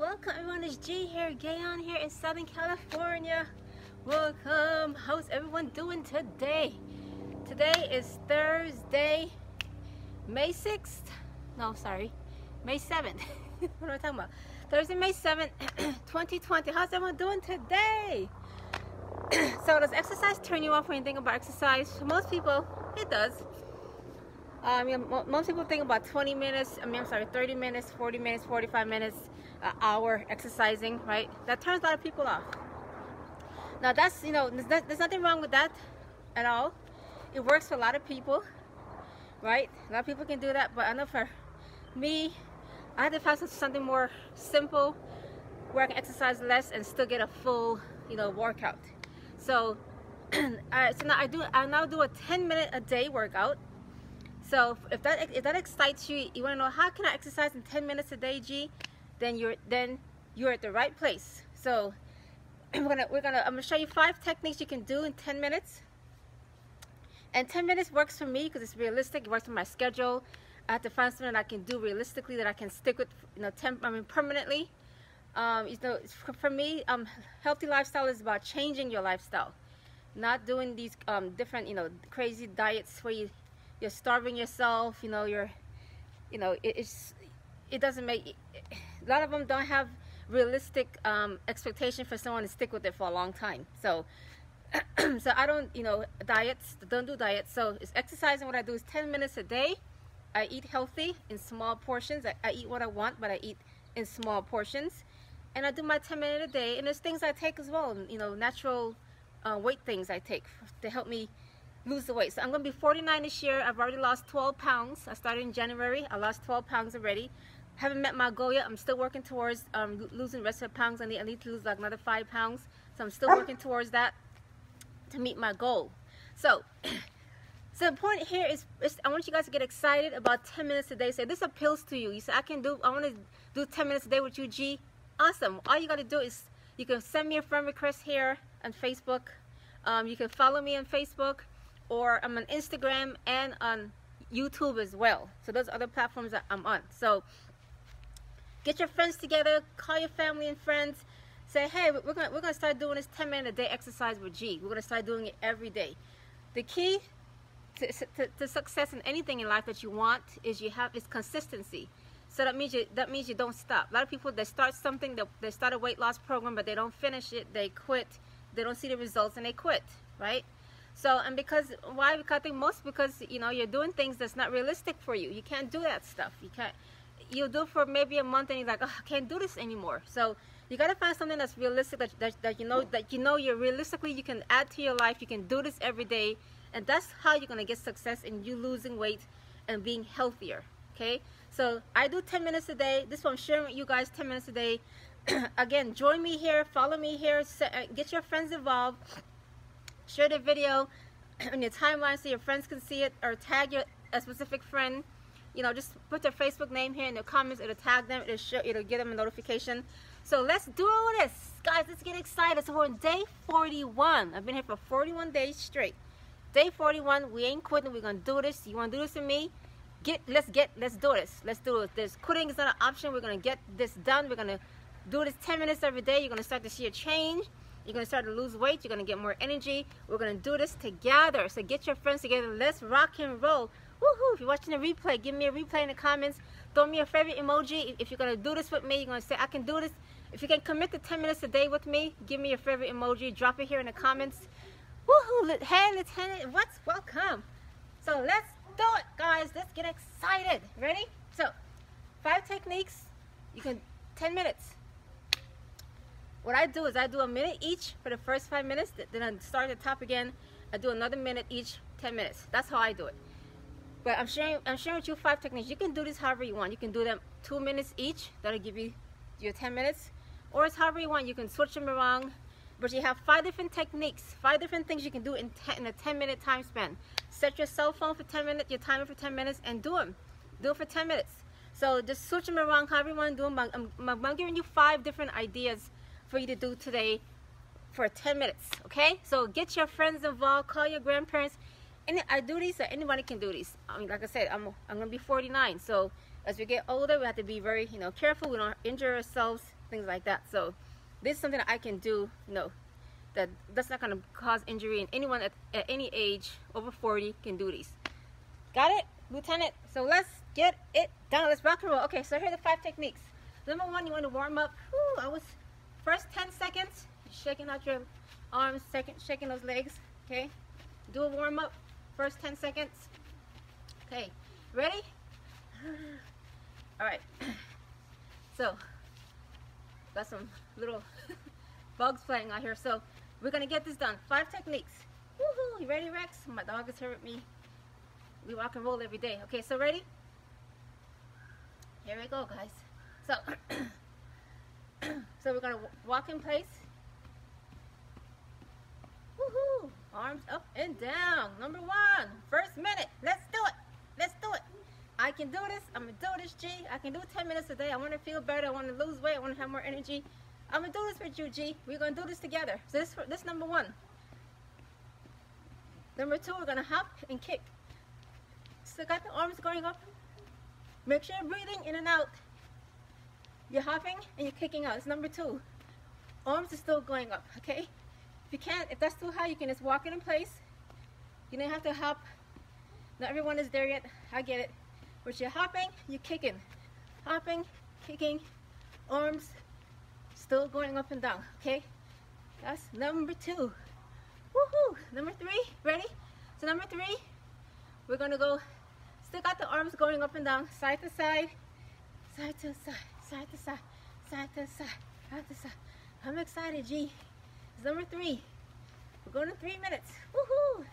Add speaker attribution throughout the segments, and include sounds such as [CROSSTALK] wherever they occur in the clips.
Speaker 1: welcome everyone. It's G here, Gayon here in Southern California. Welcome. How's everyone doing today? Today is Thursday, May 6th. No, sorry, May 7th. [LAUGHS] what am I talking about? Thursday, May 7th, 2020. [CLEARS THROAT] How's everyone doing today? [CLEARS THROAT] so does exercise turn you off when you think about exercise? Most people, it does. Um, you know, most people think about 20 minutes, I mean, I'm sorry, 30 minutes, 40 minutes, 45 minutes, an hour exercising, right? That turns a lot of people off. Now that's, you know, there's, there's nothing wrong with that at all. It works for a lot of people, right? A lot of people can do that, but I know for me, I had to find something more simple where I can exercise less and still get a full, you know, workout. So, [CLEARS THROAT] I, so now I do, I now do a 10 minute a day workout so if that if that excites you, you want to know how can I exercise in 10 minutes a day, G? Then you're then you're at the right place. So [CLEARS THROAT] we're gonna we're gonna I'm gonna show you five techniques you can do in 10 minutes. And 10 minutes works for me because it's realistic. It works for my schedule. I have to find something I can do realistically that I can stick with, you know, temp I mean permanently. Um, you know, for me, um, healthy lifestyle is about changing your lifestyle, not doing these um, different, you know, crazy diets where you you're starving yourself you know you're you know it, it's it doesn't make lot of them don't have realistic um, expectation for someone to stick with it for a long time so [CLEARS THROAT] so I don't you know diets don't do diets so it's exercising what I do is 10 minutes a day I eat healthy in small portions I, I eat what I want but I eat in small portions and I do my 10 minutes a day and there's things I take as well you know natural uh, weight things I take to help me lose the weight. So I'm going to be 49 this year. I've already lost 12 pounds. I started in January. I lost 12 pounds already. Haven't met my goal yet. I'm still working towards um, losing the rest of the pounds. I need, I need to lose like another five pounds. So I'm still working towards that to meet my goal. So, [CLEARS THROAT] so the point here is, is, I want you guys to get excited about 10 minutes a day. Say this appeals to you. You say I can do. I want to do 10 minutes a day with you, G. Awesome. All you got to do is you can send me a friend request here on Facebook. Um, you can follow me on Facebook or I'm on Instagram and on YouTube as well. So those other platforms that I'm on. So get your friends together, call your family and friends, say, hey, we're gonna we're gonna start doing this 10 minute a day exercise with G. We're gonna start doing it every day. The key to, to, to success in anything in life that you want is you have is consistency. So that means you that means you don't stop. A lot of people they start something, they, they start a weight loss program, but they don't finish it, they quit, they don't see the results and they quit, right? So, and because, why? Because I think most because, you know, you're doing things that's not realistic for you. You can't do that stuff. You can't, you do for maybe a month and you're like, oh, I can't do this anymore. So you got to find something that's realistic that, that, that you know, that you know you're realistically, you can add to your life. You can do this every day. And that's how you're to get success in you losing weight and being healthier. Okay. So I do 10 minutes a day. This one I'm sharing with you guys 10 minutes a day. [CLEARS THROAT] Again, join me here, follow me here, uh, get your friends involved share the video [CLEARS THROAT] on your timeline so your friends can see it or tag your, a specific friend you know just put their Facebook name here in the comments it'll tag them it'll show it'll give them a notification. So let's do all this. Guys let's get excited. So we're on day 41 I've been here for 41 days straight. Day 41 we ain't quitting. We're gonna do this. You want to do this with me? Get let's get let's do this. Let's do this. Quitting is not an option. We're gonna get this done. We're gonna do this 10 minutes every day. You're gonna start to see a change. You're going to start to lose weight. You're going to get more energy. We're going to do this together. So get your friends together. Let's rock and roll. Woohoo! If you're watching the replay, give me a replay in the comments. Throw me a favorite emoji. If you're going to do this with me, you're going to say, I can do this. If you can commit to 10 minutes a day with me, give me your favorite emoji. Drop it here in the comments. Woohoo! Hey, Lieutenant, what's welcome? So let's do it, guys. Let's get excited. Ready? So, five techniques. You can, 10 minutes what I do is I do a minute each for the first five minutes, then I start at the top again. I do another minute each, 10 minutes. That's how I do it. But I'm sharing, I'm sharing with you five techniques. You can do this however you want. You can do them two minutes each. That'll give you your 10 minutes. Or it's however you want. You can switch them around. But you have five different techniques, five different things you can do in, ten, in a 10 minute time span. Set your cell phone for 10 minutes, your timer for 10 minutes, and do them. Do it for 10 minutes. So just switch them around however you want to do them. I'm, I'm, I'm giving you five different ideas for you to do today for 10 minutes, okay? So get your friends involved, call your grandparents, any, I do this, so anybody can do this. I mean, like I said, I'm, I'm going to be 49. So as we get older, we have to be very, you know, careful. We don't injure ourselves, things like that. So this is something that I can do, you know, that that's not going to cause injury and anyone at, at any age over 40 can do these. Got it, Lieutenant? So let's get it done. Let's rock and roll. Okay, so here are the five techniques. Number one, you want to warm up. Whew, I was first 10 seconds, shaking out your arms, second, shaking those legs. Okay, do a warm up. First 10 seconds. Okay, ready? All right. [CLEARS THROAT] So, got some little [LAUGHS] bugs flying out here. So, we're gonna get this done. Five techniques. Woohoo! You ready, Rex? My dog is here with me. We rock and roll every day. Okay, so ready? Here we go, guys. So, [CLEARS THROAT] so we're gonna walk in place. Woohoo! Arms up and down. Number one, first minute. Let's do it. Let's do it. I can do this. I'm gonna do this, G. I can do 10 minutes a day. I want to feel better. I want to lose weight. I want to have more energy. I'm gonna do this with you, G. We're gonna do this together. So this, this number one. Number two, we're gonna hop and kick. So got the arms going up. Make sure you're breathing in and out. You're hopping and you're kicking out. It's number two. Arms are still going up, okay? If you can't, if that's too high, you can just walk it in place. You don't have to hop. Not everyone is there yet. I get it. But you're hopping, you're kicking. Hopping, kicking, arms still going up and down, okay? That's number two. Woohoo! Number three, ready? So number three, we're gonna go, still got the arms going up and down, side to side, side to side, side to side, side to side, side to side. I'm excited, G. It's number three. We're going to three minutes. Woohoo!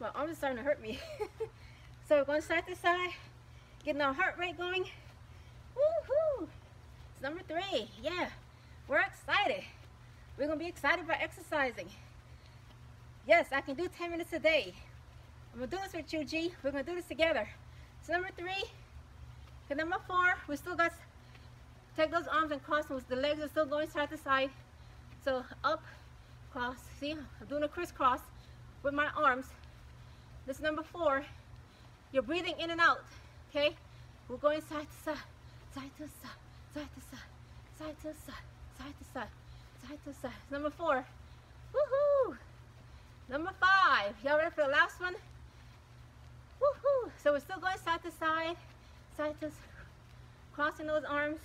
Speaker 1: My arms are starting to hurt me. [LAUGHS] so we're going side to side, getting our heart rate going. Woohoo! It's number three. Yeah, we're excited. We're going to be excited about exercising. Yes, I can do 10 minutes a day. I'm going to do this with you, G. We're going to do this together. So number three. And number four, we still got, take those arms and cross them. The legs are still going side to side. So up, cross. See, I'm doing a crisscross with my arms. This is number four. You're breathing in and out, okay? We're going side to side, side to side, side to side, side to side, side to side, side to side. Number four. Woohoo! Number five. Y'all ready for the last one? Woohoo! So we're still going side to side, side to crossing those arms,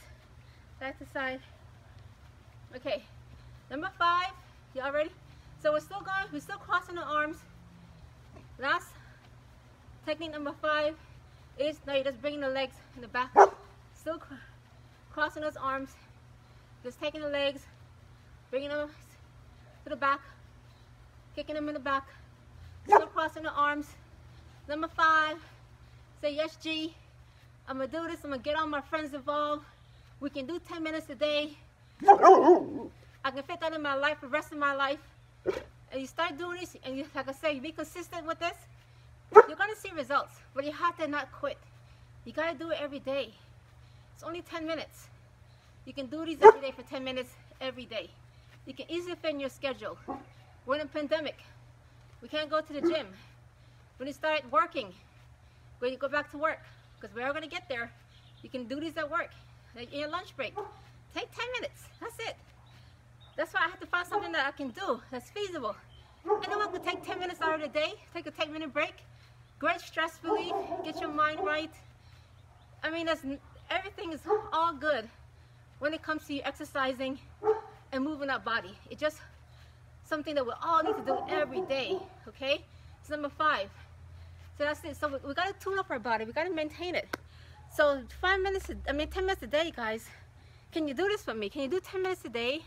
Speaker 1: side to side. Okay. Number five. Y'all ready? So we're still going, we're still crossing the arms. Last technique number five is now you're just bringing the legs in the back. Still cr crossing those arms. Just taking the legs, bringing them to the back, kicking them in the back. Still crossing the arms. Number five, say yes G. I'm gonna do this, I'm gonna get all my friends involved. We can do 10 minutes a day. I can fit that in my life, for the rest of my life. And you start doing this, and you, like I say, you be consistent with this, you're gonna see results. But you have to not quit. You gotta do it every day. It's only 10 minutes. You can do these every day for 10 minutes every day. You can easily fit in your schedule. We're in a pandemic. We can't go to the gym. When you start working, when you go back to work, because we're all gonna get there, you can do these at work, in your lunch break. Take 10 minutes, that's it. That's why I have to find something that I can do that's feasible. Anyone can take 10 minutes out of the day, take a 10 minute break, great stress relief, get your mind right. I mean, that's, everything is all good when it comes to you exercising and moving our body. It's just something that we all need to do every day, okay? It's number five. So that's it. So we, we gotta tune up our body. We gotta maintain it. So five minutes, I mean 10 minutes a day, guys. Can you do this for me? Can you do 10 minutes a day?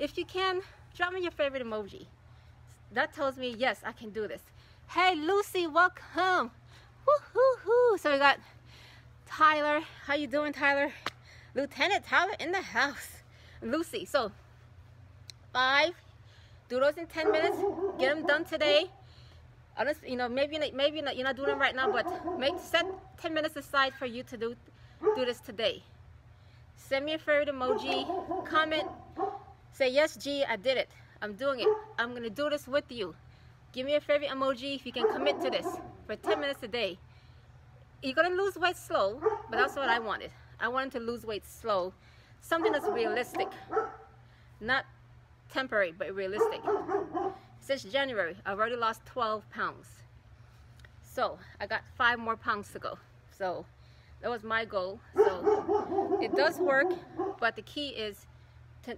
Speaker 1: If you can, drop me your favorite emoji. That tells me, yes, I can do this. Hey, Lucy, welcome. Woo-hoo-hoo. So we got Tyler. How you doing, Tyler? Lieutenant Tyler in the house. Lucy. So, five. Do those in 10 minutes. Get them done today. Honest, you know, maybe maybe not, you're not doing them right now, but make set 10 minutes aside for you to do do this today. Send me a favorite emoji, comment, say yes, G, I did it. I'm doing it. I'm gonna do this with you. Give me a favorite emoji if you can commit to this for 10 minutes a day. You're gonna lose weight slow, but that's what I wanted. I wanted to lose weight slow. Something that's realistic. Not temporary, but realistic. Since January, I've already lost 12 pounds. So I got five more pounds to go. So that was my goal. So it does work, but the key is to,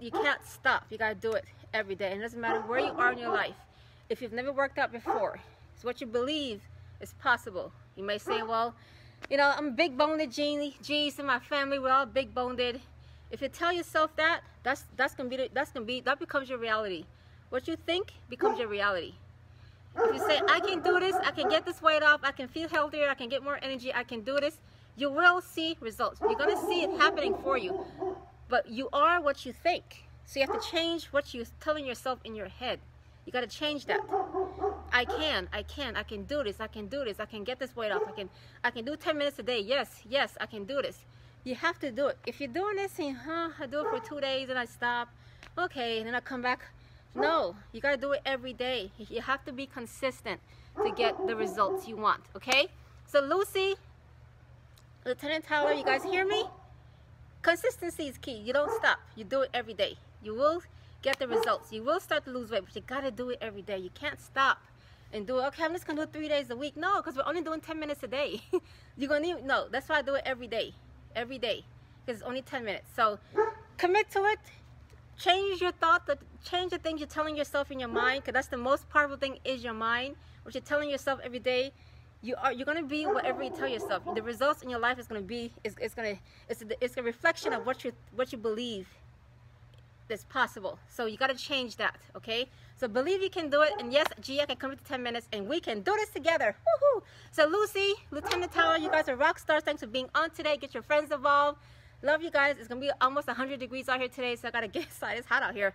Speaker 1: you can't stop. You gotta do it every day. And it doesn't matter where you are in your life. If you've never worked out before, it's what you believe is possible. You may say, well, you know, I'm big boned Jeannie, G's in my family, we're all big boned. If you tell yourself that, that's that's gonna be that's gonna be that becomes your reality. What you think becomes your reality. If you say, I can do this, I can get this weight off, I can feel healthier, I can get more energy, I can do this, you will see results. You're gonna see it happening for you. But you are what you think. So you have to [GASPS] change what you're telling yourself in your head. You got to change that. I can, I can, I can do this, I can do this, I can get this weight off, I can, I can do 10 minutes a day. Yes, yes, I can do this. You have to do it. If you're doing this and, huh, I do it for two days and I stop, okay, and then I come back. No, you got to do it every day. You have to be consistent to get the results you want, okay? So Lucy, Lieutenant Tyler, you guys hear me? Consistency is key. You don't stop. You do it every day. You will get the results. You will start to lose weight, but you gotta do it every day. You can't stop and do it. Okay, I'm just gonna do it three days a week. No, because we're only doing 10 minutes a day. [LAUGHS] You're gonna need, no, that's why I do it every day. Every day. Because it's only 10 minutes. So commit to it. Change your thought, change the things you're telling yourself in your mind, because that's the most powerful thing is your mind. What you're telling yourself every day, you are you're gonna be whatever you tell yourself. The results in your life is gonna be is it's gonna it's a, it's a reflection of what you what you believe that's possible. So you got to change that, okay? So believe you can do it. And yes, G, I can come to 10 minutes and we can do this together. Woohoo! So Lucy, Lieutenant Tower, you guys are rock stars. Thanks for being on today. Get your friends involved. Love you guys. It's to be almost 100 degrees out here today, so I got to [LAUGHS] get inside. It's hot out here.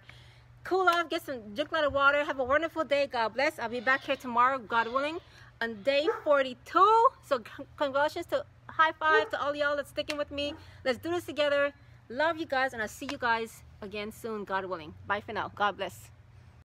Speaker 1: Cool off, get some, drink a lot of water. Have a wonderful day. God bless. I'll be back here tomorrow, God willing, on day 42. So congratulations to high five to all y'all that's sticking with me. Let's do this together. Love you guys, and I'll see you guys again soon, God willing. Bye for now. God bless.